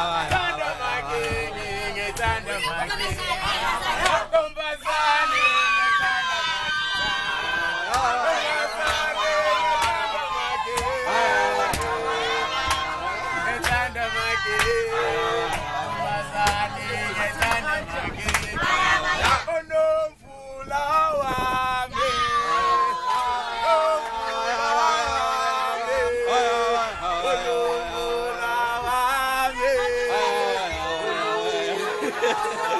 哎。Oh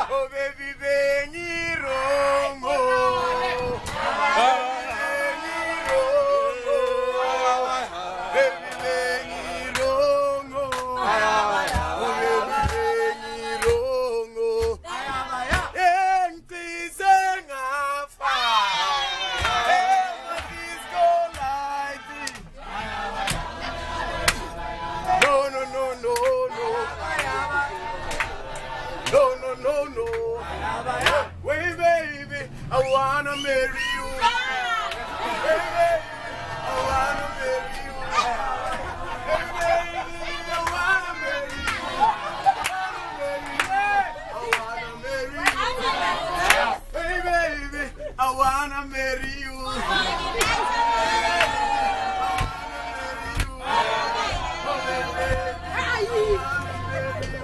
baby No, no, no, no. Wait, baby, I wanna marry you. Hey, baby, I wanna marry you. Hey, baby, I wanna marry you. Hey baby, I wanna marry you. Hey, baby, I wanna marry you.